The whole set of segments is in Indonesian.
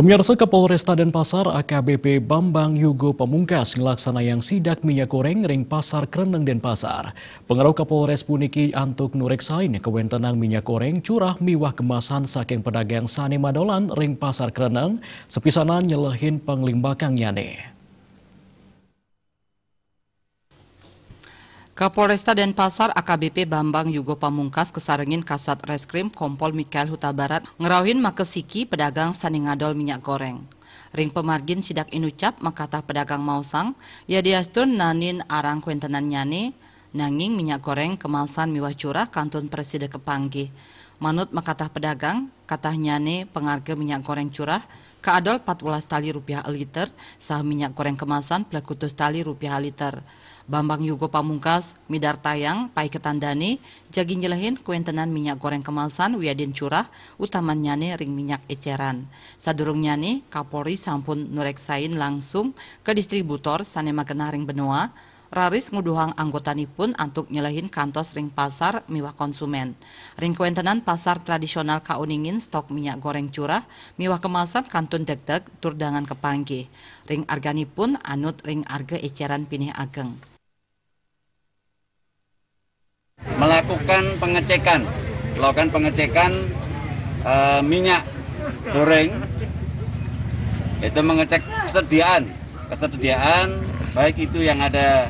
Pemirsa Kapolresta Denpasar AKBP Bambang Yugo Pamungkas ngelaksana yang sidak minyak goreng ring pasar Kreneng Denpasar. Pengaruh Kapolres puniki antuk nureksain kewentenang minyak goreng curah miwah kemasan saking pedagang Sane Madolan ring pasar Kreneng sepisanan nyelehin penglimbakang nyane. Kapolresta Denpasar AKBP Bambang Yugo Pamungkas kesarengin Kasat Reskrim Kompol Mikael Huta Barat ngerauhin makesiki pedagang saningadol minyak goreng. Ring pemargin sidak inucap makata pedagang mausang, ya diastun nanin arang kuentenan nyane, nanging minyak goreng kemasan miwah curah kantun presiden kepanggih. Manut makata pedagang, kata nyane pengarga minyak goreng curah, keadol 14 tali rupiah liter, sah minyak goreng kemasan plekutus tali rupiah liter. Bambang Yugo Pamungkas, Midar Tayang, Pai Ketandani, Jagi Nyelehin, Kuentenan Minyak Goreng Kemasan, Wiadin Curah, Utaman Nyane Ring Minyak Eceran. Sadurung Nyane, Kapolri sampun nureksain langsung ke distributor Sanema Ring Benua, Raris nguduhang pun antuk nyelehin kantos ring pasar miwah konsumen. Ring kuentenan pasar tradisional kauningin stok minyak goreng curah, miwah kemasan kantun deg-deg turdangan kepanggih. Ring pun anut ring arga eceran pinih ageng. Melakukan pengecekan, melakukan pengecekan uh, minyak goreng, itu mengecek kesediaan, kesediaan baik itu yang ada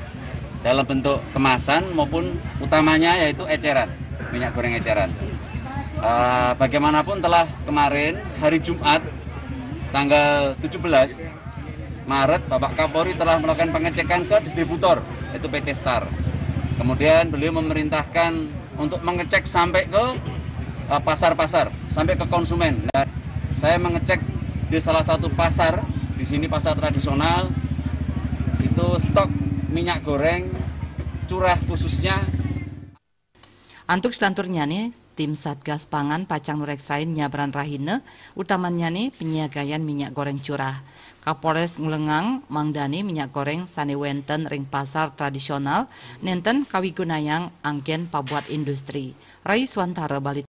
dalam bentuk kemasan maupun utamanya yaitu eceran, minyak goreng eceran. Uh, bagaimanapun telah kemarin hari Jumat tanggal 17 Maret Bapak Kapolri telah melakukan pengecekan ke distributor yaitu PT Star Kemudian beliau memerintahkan untuk mengecek sampai ke uh, pasar-pasar, sampai ke konsumen. Dan saya mengecek di salah satu pasar, di sini pasar tradisional, itu stok minyak goreng curah khususnya. Antuk selanturnya nih, tim Satgas Pangan Pacang Nureksain Nyabran Rahine, utamanya nih penyiagayan minyak goreng curah. Kapolres Ngulengang Mangdani minyak goreng sani wenten ring pasar tradisional nenten kawigunayang angken pabuat industri. Rai Swantara Bali